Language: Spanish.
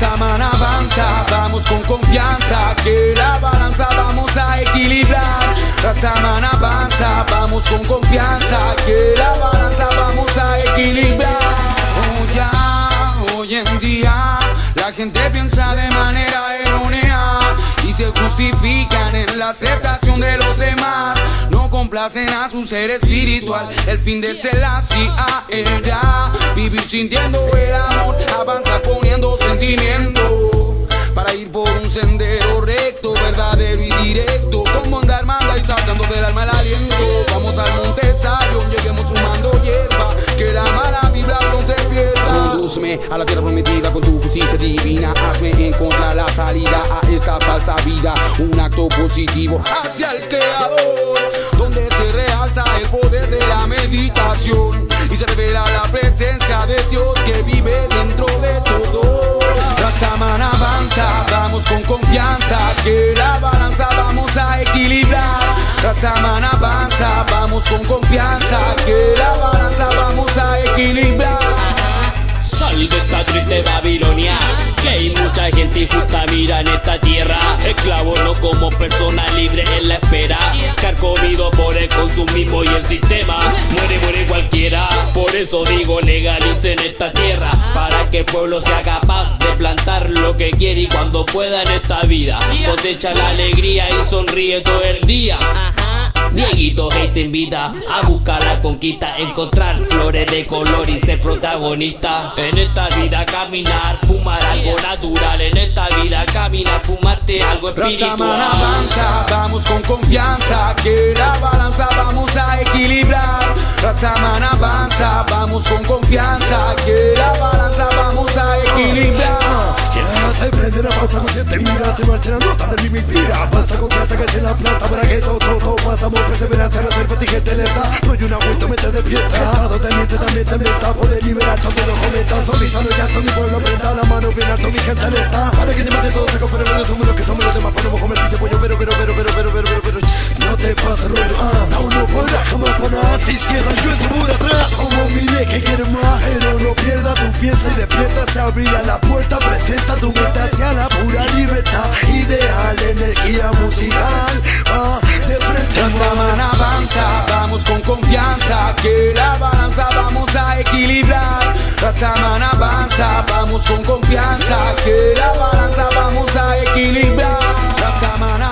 Rastaman avanza, vamos con confianza, que la balanza vamos a equilibrar. Rastaman avanza, vamos con confianza, que la balanza vamos a equilibrar. Oh ya, hoy en día, la gente piensa de manera errónea y se justifican en la aceptación de los demás. No complacen a su ser espiritual. El fin de Selassie era vivir sintiendo el amor, avanzar poniendo sentimiento pierda. Condúceme a la tierra prometida con tu justicia divina. Hazme encontrar la salida a esta falsa vida. Un acto positivo hacia el creador, donde se realza el poder de la meditación y se revela la presencia de Dios que vive dentro de todo. Rastaman avanza, vamos con confianza, que la balanza vamos a equilibrar. Rastaman avanza, Que hay mucha gente injusta mira en esta tierra. Esclavo no como persona libre en la esfera Carcomido por el consumismo y el sistema. Muere, muere cualquiera. Por eso digo legalicen esta tierra. Para que el pueblo sea capaz de plantar lo que quiere Y cuando pueda en esta vida. Cosecha la alegría y sonríe todo el día Dieguito Hey te invita a buscar la conquista, encontrar flores de color y ser protagonista. En esta vida caminar, fumar algo natural. En esta vida caminar, fumarte algo espiritual. avanza, vamos con confianza, que la balanza vamos a equilibrar. Rastaman avanza, vamos con confianza, se marcha la nota mi mira Avanza contra que se la plata para que todo, todo más amor, perseverancia, la serpa gente lenta Doy una vuelta, me te despierta. Estado te miente, también te mienta Poder liberar todo lo comentan Solizando ya todo mi pueblo prenda La mano bien alto, mi gente alerta. Para que ni mate todo se confere Pero somos los que somos los demás. Para no comer pito pollo Pero, pero, pero, pero, pero, pero, pero No te pasa rollo, ah. Aún no podrás jamás parar Si cierras yo entro por atrás. Somos miles que quieren más Pero no pierdas tu pieza. Y despierta Se abrirá la puerta, presenta tu con confianza que la balanza vamos a equilibrar. La semana avanza, vamos con confianza que la balanza vamos a equilibrar. La semana